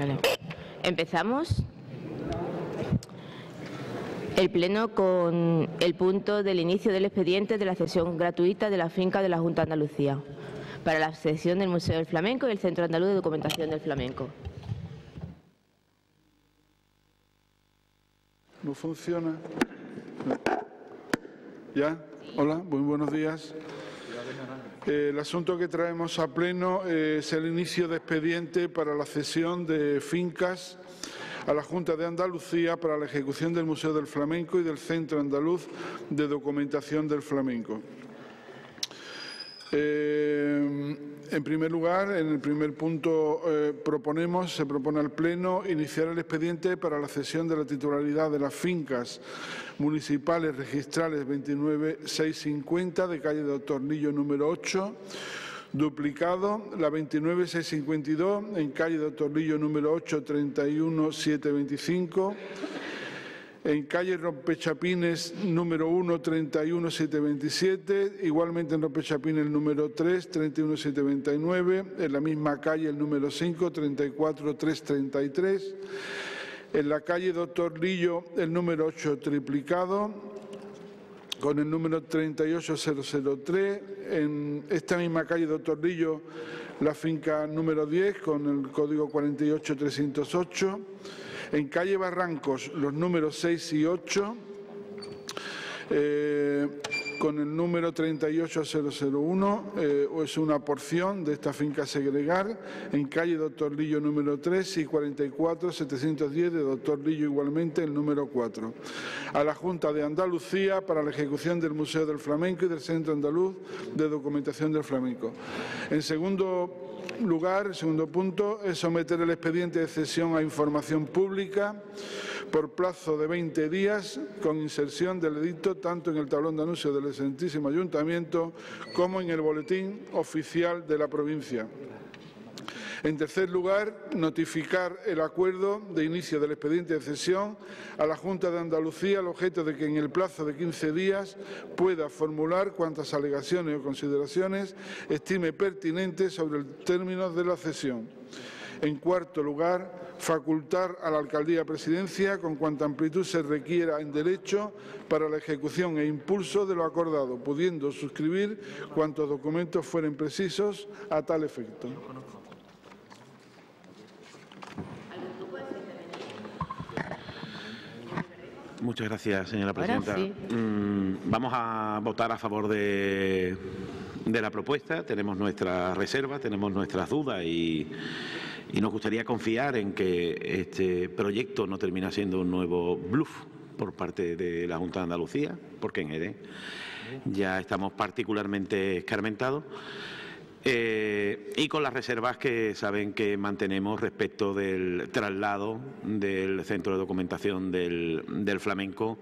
Vale. Empezamos el Pleno con el punto del inicio del expediente de la cesión gratuita de la finca de la Junta de Andalucía para la sesión del Museo del Flamenco y el Centro Andaluz de Documentación del Flamenco. ¿No funciona? ¿Ya? Hola, muy buenos días. El asunto que traemos a pleno es el inicio de expediente para la cesión de fincas a la Junta de Andalucía para la ejecución del Museo del Flamenco y del Centro Andaluz de Documentación del Flamenco. Eh, en primer lugar, en el primer punto eh, proponemos, se propone al Pleno iniciar el expediente para la cesión de la titularidad de las fincas municipales registrales 29650 de calle Doctor Nillo número 8 duplicado la 29652 en calle Doctor Lillo número 8 31725 en calle Rompechapines número 1 31727 igualmente en Rompechapines el número 3 31729 en la misma calle el número 5 34333 en la calle Doctor Lillo el número 8 triplicado con el número 38003, en esta misma calle Doctor Lillo, la finca número 10 con el código 48308, en calle Barrancos los números 6 y 8, con el número 38001, eh, es una porción de esta finca segregar en calle Doctor Lillo número 3 y 44 710 de Doctor Lillo igualmente el número 4. A la Junta de Andalucía para la ejecución del Museo del Flamenco y del Centro Andaluz de Documentación del Flamenco. En segundo lugar, segundo punto, es someter el expediente de cesión a información pública por plazo de 20 días con inserción del edicto tanto en el tablón de anuncios del excelentísimo Ayuntamiento como en el boletín oficial de la provincia. En tercer lugar, notificar el acuerdo de inicio del expediente de cesión a la Junta de Andalucía al objeto de que en el plazo de 15 días pueda formular cuantas alegaciones o consideraciones estime pertinentes sobre el término de la cesión. En cuarto lugar, facultar a la Alcaldía Presidencia con cuanta amplitud se requiera en derecho para la ejecución e impulso de lo acordado, pudiendo suscribir cuantos documentos fueren precisos a tal efecto. Muchas gracias, señora presidenta. Mm, vamos a votar a favor de, de la propuesta. Tenemos nuestras reservas, tenemos nuestras dudas y y nos gustaría confiar en que este proyecto no termina siendo un nuevo bluff por parte de la Junta de Andalucía, porque en EDE ya estamos particularmente escarmentados. Eh, y con las reservas que saben que mantenemos respecto del traslado del centro de documentación del, flamenco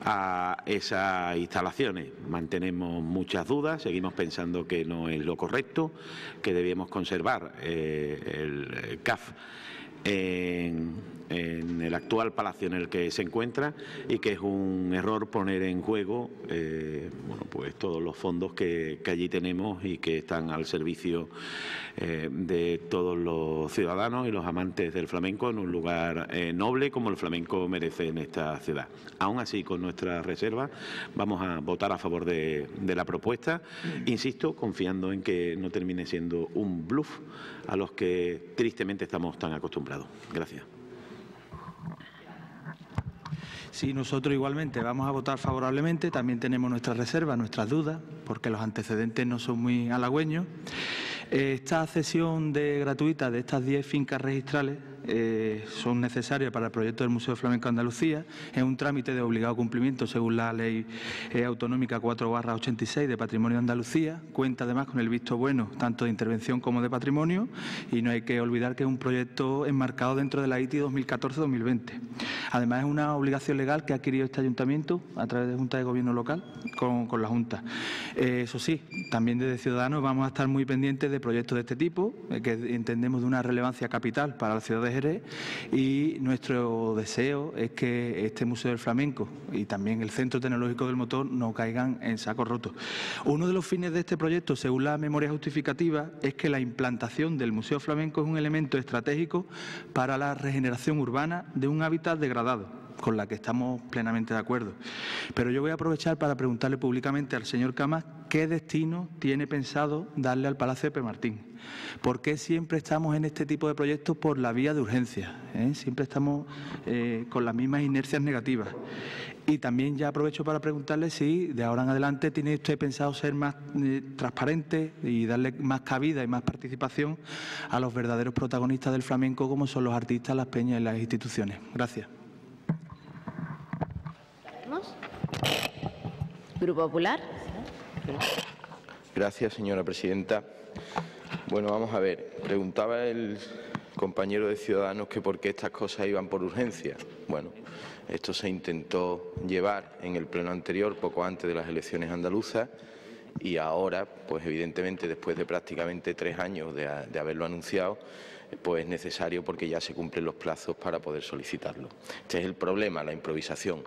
a esas instalaciones. Mantenemos muchas dudas, seguimos pensando que no es lo correcto, que debíamos conservar eh, el CAF en, el actual palacio en el que se encuentra y que es un error poner en juego eh, bueno, pues todos los fondos que, allí tenemos y que están al servicio eh, de todos los ciudadanos y los amantes del flamenco en un lugar eh, noble como el flamenco merece en esta ciudad. Aún así, con nuestra reserva, vamos a votar a favor de la propuesta, insisto, confiando en que no termine siendo un bluff a los que tristemente estamos tan acostumbrados. Gracias. Sí, nosotros igualmente vamos a votar favorablemente, también tenemos nuestras reservas, nuestras dudas, porque los antecedentes no son muy halagüeños. Esta cesión de gratuita de estas 10 fincas registrales eh, son necesarias para el proyecto del Museo Flamenco Andalucía. Es un trámite de obligado cumplimiento según la Ley eh, Autonómica 4-86 de Patrimonio de Andalucía. Cuenta además con el visto bueno tanto de intervención como de patrimonio y no hay que olvidar que es un proyecto enmarcado dentro de la ITI 2014-2020. Además es una obligación legal que ha adquirido este ayuntamiento a través de Junta de Gobierno Local con, la Junta. Eh, eso sí, también desde Ciudadanos vamos a estar muy pendientes de proyectos de este tipo, que entendemos de una relevancia capital para la ciudad de Y nuestro deseo es que este Museo del Flamenco y también el Centro Tecnológico del Motor no caigan en saco roto. Uno de los fines de este proyecto, según la memoria justificativa, es que la implantación del Museo Flamenco es un elemento estratégico para la regeneración urbana de un hábitat degradado con la que estamos plenamente de acuerdo. Pero yo voy a aprovechar para preguntarle públicamente al señor Camas qué destino tiene pensado darle al Palacio de Pemartín. ¿Por qué siempre estamos en este tipo de proyectos por la vía de urgencia? ¿Eh? Siempre estamos eh, con las mismas inercias negativas. Y también ya aprovecho para preguntarle si de ahora en adelante tiene usted pensado ser más eh, transparente y darle más cabida y más participación a los verdaderos protagonistas del flamenco como son los artistas, las peñas y las instituciones. Gracias. Grupo Popular. Gracias, señora presidenta. Bueno, vamos a ver. Preguntaba el compañero de Ciudadanos que por qué estas cosas iban por urgencia. Bueno, esto se intentó llevar en el pleno anterior, poco antes de las elecciones andaluzas, y ahora, pues evidentemente, después de prácticamente tres años de, de haberlo anunciado, pues es necesario porque ya se cumplen los plazos para poder solicitarlo. Este es el problema, la improvisación.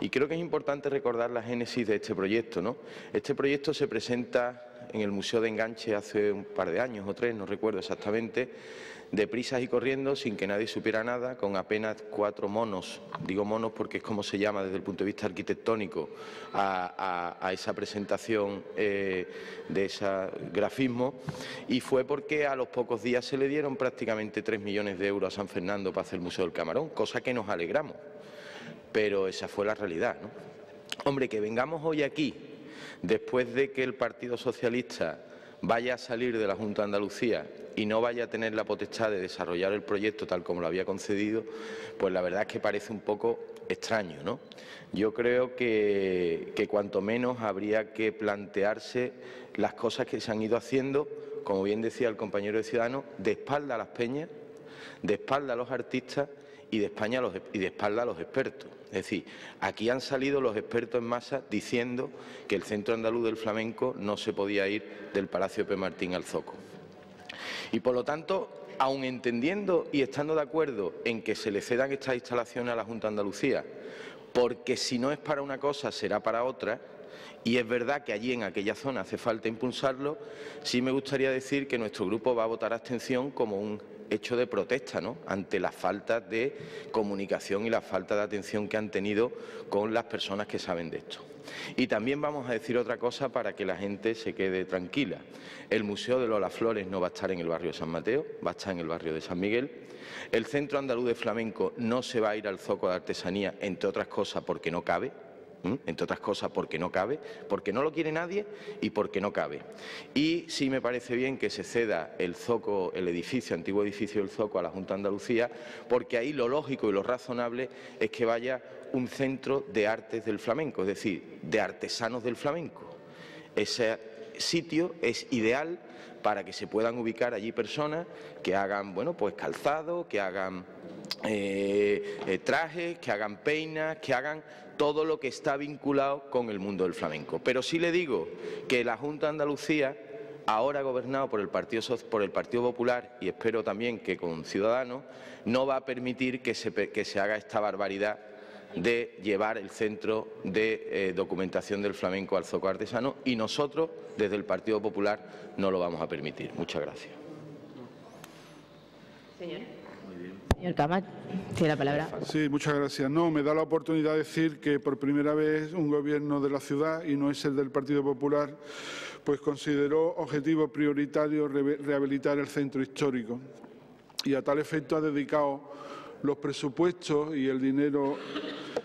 Y creo que es importante recordar la génesis de este proyecto. ¿no? Este proyecto se presenta en el Museo de Enganche hace un par de años o tres, no recuerdo exactamente, prisas y corriendo, sin que nadie supiera nada, con apenas cuatro monos, digo monos porque es como se llama desde el punto de vista arquitectónico a, esa presentación eh, de ese grafismo, y fue porque a los pocos días se le dieron prácticamente tres millones de euros a San Fernando para hacer el Museo del Camarón, cosa que nos alegramos, pero esa fue la realidad. ¿no? Hombre, que vengamos hoy aquí, después de que el Partido Socialista vaya a salir de la Junta de Andalucía y no vaya a tener la potestad de desarrollar el proyecto tal como lo había concedido, pues la verdad es que parece un poco extraño. ¿no? Yo creo que, que cuanto menos habría que plantearse las cosas que se han ido haciendo, como bien decía el compañero de Ciudadanos, de espalda a las peñas, de espalda a los artistas y de, España y de espalda a los expertos. Es decir, aquí han salido los expertos en masa diciendo que el Centro Andaluz del Flamenco no se podía ir del Palacio P. Martín al Zoco. Y por lo tanto, aun entendiendo y estando de acuerdo en que se le cedan estas instalaciones a la Junta de Andalucía, porque si no es para una cosa, será para otra, y es verdad que allí en aquella zona hace falta impulsarlo, sí me gustaría decir que nuestro grupo va a votar abstención como un hecho de protesta ¿no? ante la falta de comunicación y la falta de atención que han tenido con las personas que saben de esto. Y también vamos a decir otra cosa para que la gente se quede tranquila. El Museo de Lola Flores no va a estar en el barrio de San Mateo, va a estar en el barrio de San Miguel. El Centro Andaluz de Flamenco no se va a ir al Zoco de Artesanía, entre otras cosas porque no cabe, entre otras cosas porque no cabe, porque no lo quiere nadie y porque no cabe. Y sí me parece bien que se ceda el Zoco, el edificio, antiguo edificio del Zoco a la Junta de Andalucía, porque ahí lo lógico y lo razonable es que vaya un centro de artes del flamenco, es decir, de artesanos del flamenco. Sitio es ideal para que se puedan ubicar allí personas que hagan, bueno, pues calzado, que hagan eh, eh, trajes, que hagan peinas, que hagan todo lo que está vinculado con el mundo del flamenco. Pero sí le digo que la Junta de Andalucía, ahora gobernado por el Partido, por el Partido Popular y espero también que con Ciudadanos, no va a permitir que se, que se haga esta barbaridad de llevar el centro de eh, documentación del flamenco al zoco artesano y nosotros, desde el Partido Popular, no lo vamos a permitir. Muchas gracias. Señor Cama, tiene la palabra. Sí, muchas gracias. No, me da la oportunidad de decir que por primera vez un gobierno de la ciudad, y no es el del Partido Popular, pues consideró objetivo prioritario rehabilitar el centro histórico. Y a tal efecto ha dedicado los presupuestos y el dinero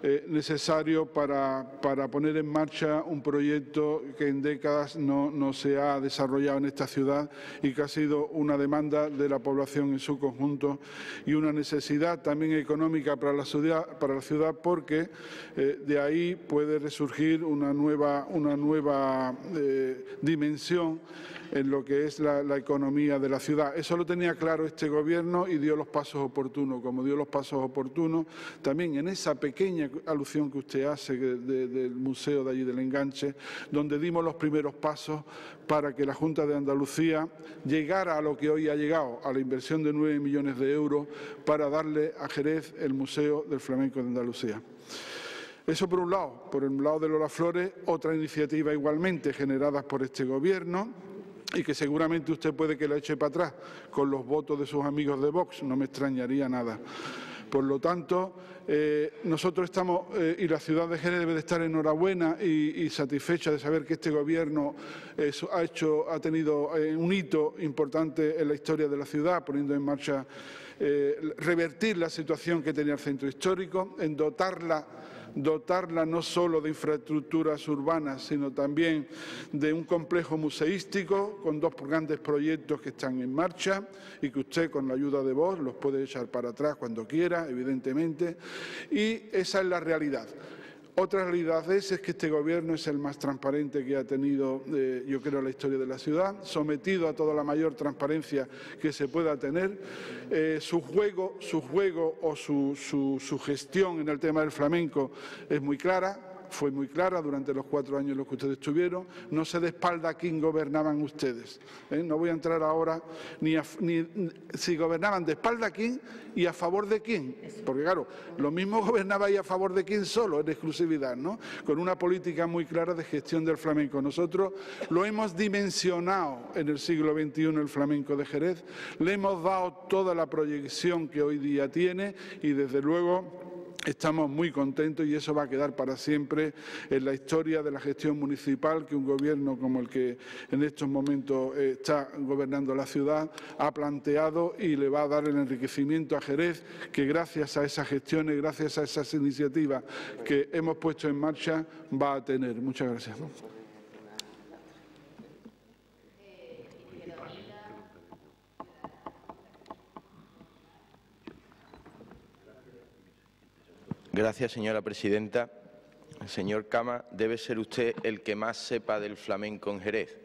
eh, necesario para, poner en marcha un proyecto que en décadas no, se ha desarrollado en esta ciudad y que ha sido una demanda de la población en su conjunto y una necesidad también económica para la ciudad, para la ciudad porque eh, de ahí puede resurgir una nueva, una nueva eh, dimensión en lo que es la, economía de la ciudad. Eso lo tenía claro este Gobierno y dio los pasos oportunos, como dio los pasos oportunos también en esa pequeña alusión que usted hace del museo de allí del enganche, donde dimos los primeros pasos para que la Junta de Andalucía llegara a lo que hoy ha llegado, a la inversión de 9 millones de euros para darle a Jerez el Museo del Flamenco de Andalucía. Eso por un lado. Por el lado de Lola Flores, otra iniciativa igualmente generada por este Gobierno y que seguramente usted puede que la eche para atrás con los votos de sus amigos de Vox, no me extrañaría nada. Por lo tanto, eh, nosotros estamos, eh, y la ciudad de Jerez debe de estar enhorabuena y, satisfecha de saber que este Gobierno eh, ha, tenido un hito importante en la historia de la ciudad, poniendo en marcha, revertir la situación que tenía el centro histórico, en dotarla dotarla no solo de infraestructuras urbanas, sino también de un complejo museístico con dos grandes proyectos que están en marcha y que usted, con la ayuda de vos, los puede echar para atrás cuando quiera, evidentemente. Y esa es la realidad. Otra realidad es, que este Gobierno es el más transparente que ha tenido, eh, yo creo, la historia de la ciudad, sometido a toda la mayor transparencia que se pueda tener. Eh, su juego, su juego o su, su gestión en el tema del flamenco es muy clara fue muy clara durante los cuatro años en los que ustedes estuvieron. No se de espalda a quién gobernaban ustedes. ¿eh? No voy a entrar ahora ni, si gobernaban de espalda a quién y a favor de quién. Porque claro, lo mismo gobernaba y a favor de quién solo, en exclusividad, ¿no? Con una política muy clara de gestión del flamenco. Nosotros lo hemos dimensionado en el siglo XXI el flamenco de Jerez, le hemos dado toda la proyección que hoy día tiene y desde luego Estamos muy contentos y eso va a quedar para siempre en la historia de la gestión municipal que un gobierno como el que en estos momentos eh, está gobernando la ciudad ha planteado y le va a dar el enriquecimiento a Jerez que gracias a esas gestiones, gracias a esas iniciativas que hemos puesto en marcha va a tener. Muchas gracias. Gracias, señora presidenta. Señor Cama, debe ser usted el que más sepa del flamenco en Jerez,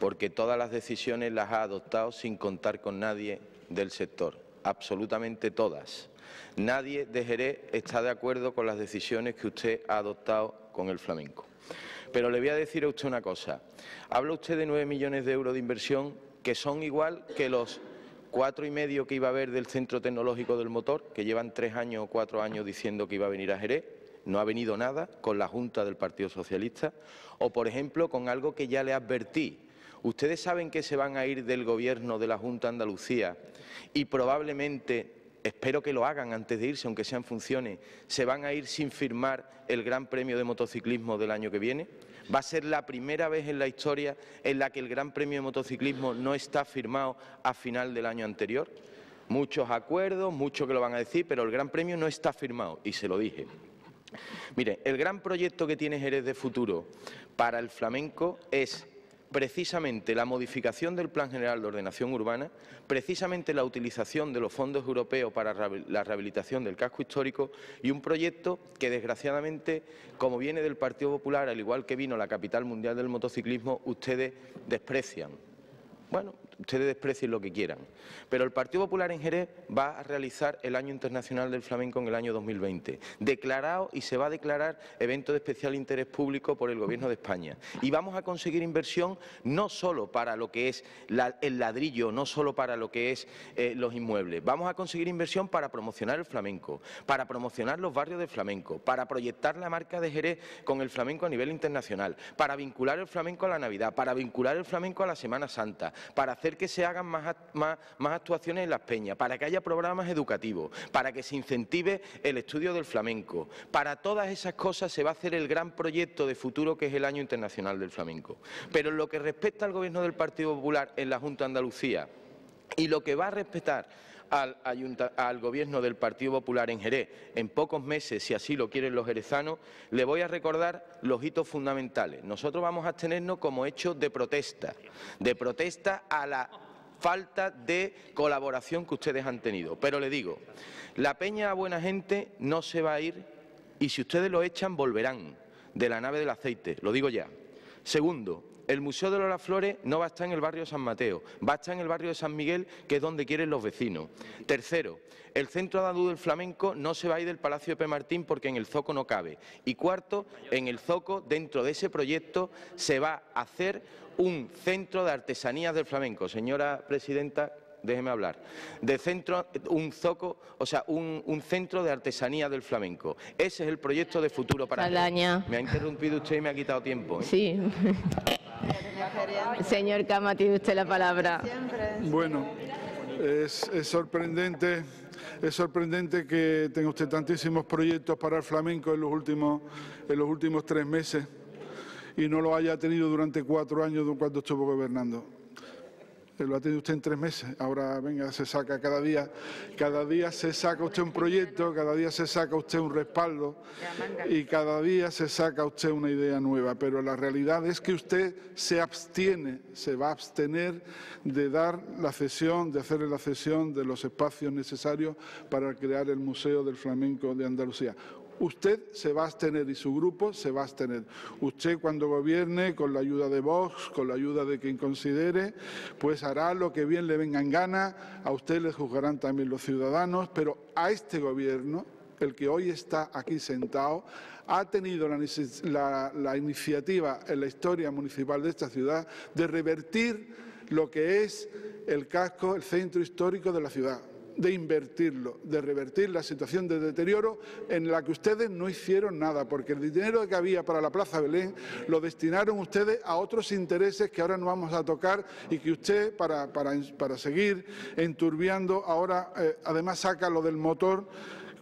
porque todas las decisiones las ha adoptado sin contar con nadie del sector, absolutamente todas. Nadie de Jerez está de acuerdo con las decisiones que usted ha adoptado con el flamenco. Pero le voy a decir a usted una cosa. Habla usted de nueve millones de euros de inversión que son igual que los cuatro y medio que iba a haber del Centro Tecnológico del Motor, que llevan tres años o cuatro años diciendo que iba a venir a Jerez, no ha venido nada con la Junta del Partido Socialista, o por ejemplo con algo que ya le advertí. Ustedes saben que se van a ir del Gobierno de la Junta Andalucía y probablemente espero que lo hagan antes de irse, aunque sean funciones, se van a ir sin firmar el Gran Premio de Motociclismo del año que viene. Va a ser la primera vez en la historia en la que el Gran Premio de Motociclismo no está firmado a final del año anterior. Muchos acuerdos, muchos que lo van a decir, pero el Gran Premio no está firmado, y se lo dije. Mire, el gran proyecto que tiene Jerez de futuro para el flamenco es precisamente la modificación del Plan General de Ordenación Urbana, precisamente la utilización de los fondos europeos para la rehabilitación del casco histórico y un proyecto que, desgraciadamente, como viene del Partido Popular, al igual que vino la capital mundial del motociclismo, ustedes desprecian. Bueno, ustedes desprecien lo que quieran. Pero el Partido Popular en Jerez va a realizar el Año Internacional del Flamenco en el año 2020, declarado y se va a declarar evento de especial interés público por el Gobierno de España. Y vamos a conseguir inversión no solo para lo que es el ladrillo, no solo para lo que es eh, los inmuebles, vamos a conseguir inversión para promocionar el flamenco, para promocionar los barrios del flamenco, para proyectar la marca de Jerez con el flamenco a nivel internacional, para vincular el flamenco a la Navidad, para vincular el flamenco a la Semana Santa, para hacer que se hagan más, actuaciones en las peñas, para que haya programas educativos, para que se incentive el estudio del flamenco. Para todas esas cosas se va a hacer el gran proyecto de futuro que es el Año Internacional del Flamenco. Pero en lo que respecta al Gobierno del Partido Popular en la Junta de Andalucía y lo que va a respetar al, Gobierno del Partido Popular en Jerez en pocos meses, si así lo quieren los jerezanos, le voy a recordar los hitos fundamentales. Nosotros vamos a tenernos como hecho de protesta, de protesta a la falta de colaboración que ustedes han tenido. Pero le digo, la peña a buena gente no se va a ir y si ustedes lo echan volverán de la nave del aceite, lo digo ya. Segundo, el Museo de las Flores no va a estar en el barrio de San Mateo, va a estar en el barrio de San Miguel, que es donde quieren los vecinos. Tercero, el Centro de Andaluz del Flamenco no se va a ir del Palacio de Pemartín porque en el Zoco no cabe. Y cuarto, en el Zoco, dentro de ese proyecto, se va a hacer un centro de artesanías del flamenco. Señora presidenta, déjeme hablar, de centro, un zoco, o sea, un, centro de artesanía del flamenco. Ese es el proyecto de futuro para Salaña. Me ha interrumpido usted y me ha quitado tiempo. ¿eh? Sí. Señor Cama, tiene usted la palabra. Bueno, es, sorprendente. Es sorprendente que tenga usted tantísimos proyectos para el flamenco en los últimos, en los últimos tres meses y no lo haya tenido durante cuatro años cuando estuvo gobernando. Eh, lo ha tenido usted en tres meses. Ahora, venga, se saca cada día, cada día se saca usted un proyecto, cada día se saca usted un respaldo y cada día se saca usted una idea nueva. Pero la realidad es que usted se abstiene, se va a abstener de dar la cesión, de hacer la cesión de los espacios necesarios para crear el Museo del Flamenco de Andalucía. Usted se va a abstener y su grupo se va a abstener. Usted cuando gobierne, con la ayuda de Vox, con la ayuda de quien considere, pues hará lo que bien le venga en gana. A usted le juzgarán también los ciudadanos, pero a este gobierno, el que hoy está aquí sentado, ha tenido la, la iniciativa en la historia municipal de esta ciudad de revertir lo que es el casco, el centro histórico de la ciudad de invertirlo, de revertir la situación de deterioro en la que ustedes no hicieron nada, porque el dinero que había para la Plaza Belén lo destinaron ustedes a otros intereses que ahora no vamos a tocar y que usted, para, para, seguir enturbiando, ahora eh, además saca lo del motor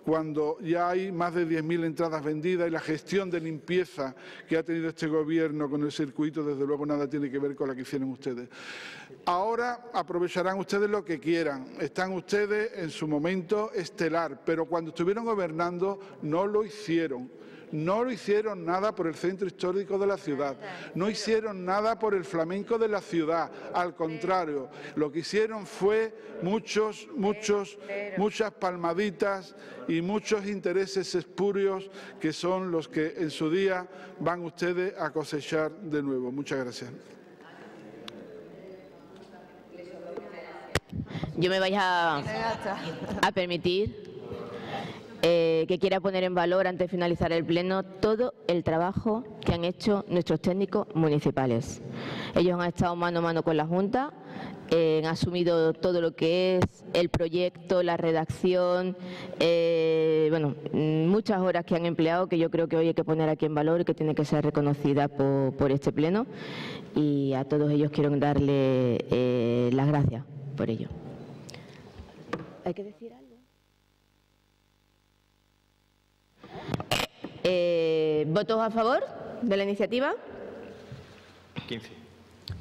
cuando ya hay más de 10.000 entradas vendidas y la gestión de limpieza que ha tenido este Gobierno con el circuito, desde luego nada tiene que ver con la que hicieron ustedes. Ahora aprovecharán ustedes lo que quieran. Están ustedes en su momento estelar, pero cuando estuvieron gobernando no lo hicieron. No lo hicieron nada por el centro histórico de la ciudad, no hicieron nada por el flamenco de la ciudad, al contrario, lo que hicieron fue muchos, muchos, muchas palmaditas y muchos intereses espurios que son los que en su día van ustedes a cosechar de nuevo. Muchas gracias. Yo me vais a, a permitir eh, que quiera poner en valor antes de finalizar el pleno todo el trabajo que han hecho nuestros técnicos municipales. Ellos han estado mano a mano con la Junta, eh, han asumido todo lo que es el proyecto, la redacción, eh, bueno, muchas horas que han empleado que yo creo que hoy hay que poner aquí en valor y que tiene que ser reconocida por, por este pleno y a todos ellos quiero darle las gracias por ello. ¿Hay que decir algo? Eh, ¿Votos a favor de la iniciativa? 15.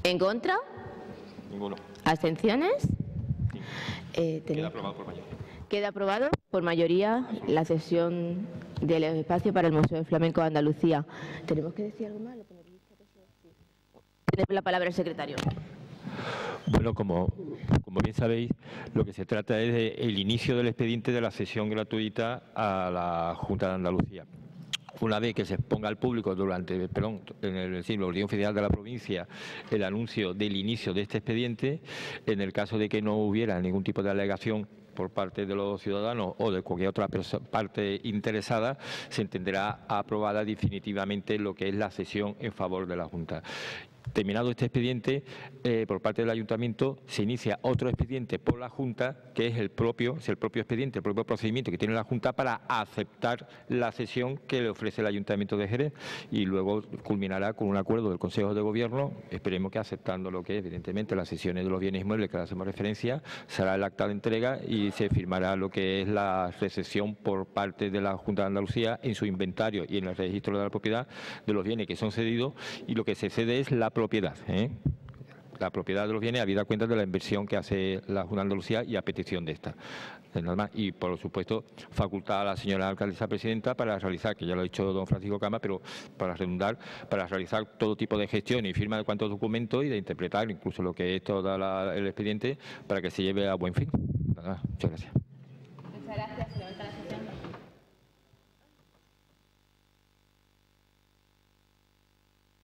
¿En contra? Ninguno. ¿Abstenciones? Eh, Queda aprobado por mayoría. Queda aprobado por mayoría la cesión del espacio para el Museo del Flamenco de Andalucía. ¿Tenemos que decir algo más? Tiene la palabra el secretario. Bueno, como, como bien sabéis, lo que se trata es del inicio del expediente de la cesión gratuita a la Junta de Andalucía una vez que se exponga al público durante, perdón, en el, oficial de la provincia el anuncio del inicio de este expediente, en el caso de que no hubiera ningún tipo de alegación por parte de los ciudadanos o de cualquier otra parte interesada, se entenderá aprobada definitivamente lo que es la cesión en favor de la Junta. Terminado este expediente, eh, por parte del Ayuntamiento se inicia otro expediente por la Junta, que es el propio, es el propio expediente, el propio procedimiento que tiene la Junta para aceptar la cesión que le ofrece el Ayuntamiento de Jerez y luego culminará con un acuerdo del Consejo de Gobierno, esperemos que aceptando lo que es, evidentemente, las sesiones de los bienes inmuebles que le hacemos referencia, será el acta de entrega y se firmará lo que es la recesión por parte de la Junta de Andalucía en su inventario y en el registro de la propiedad de los bienes que son cedidos y lo que se cede es la propiedad. ¿eh? La propiedad de los bienes, habida cuenta de la inversión que hace la Junta de Andalucía y a petición de esta. Y, por supuesto, facultad a la señora alcaldesa presidenta para realizar, que ya lo ha dicho don Francisco Cama, pero para redundar, para realizar todo tipo de gestión y firma de cuantos documentos y de interpretar incluso lo que es todo el expediente para que se lleve a buen fin. muchas gracias. Muchas gracias.